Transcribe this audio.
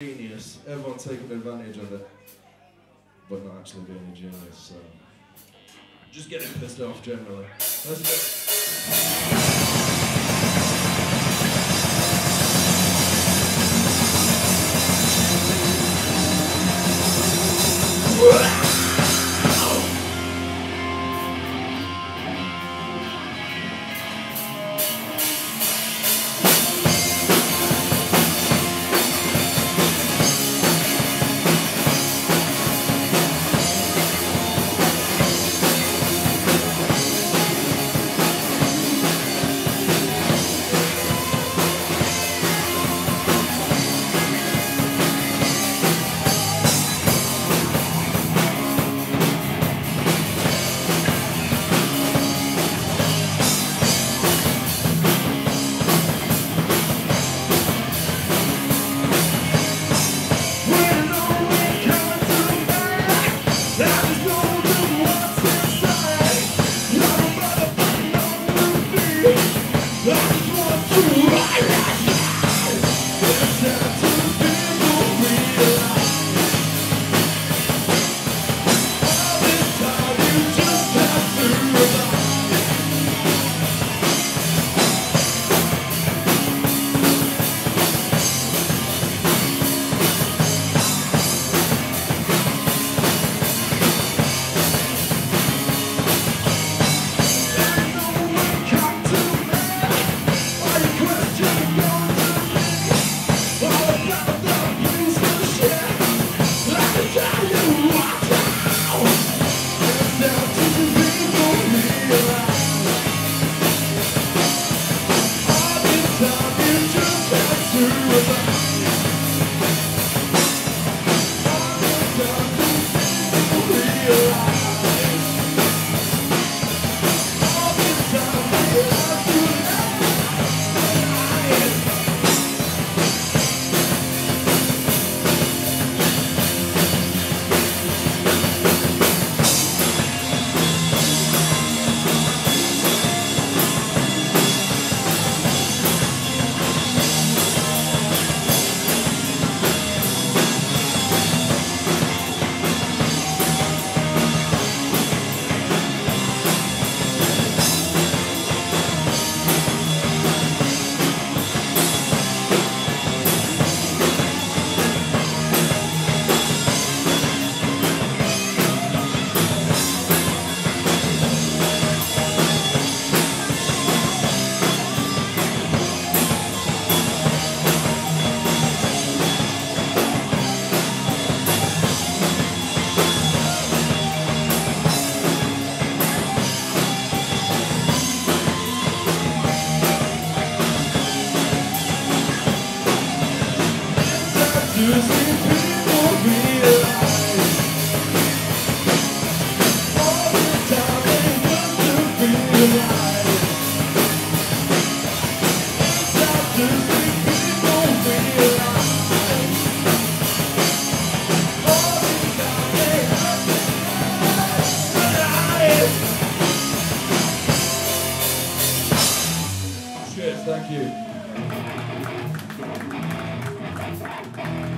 genius. Everyone taking advantage of it, but not actually being a genius. So just getting pissed off generally. Cheers, thank you. Thank you.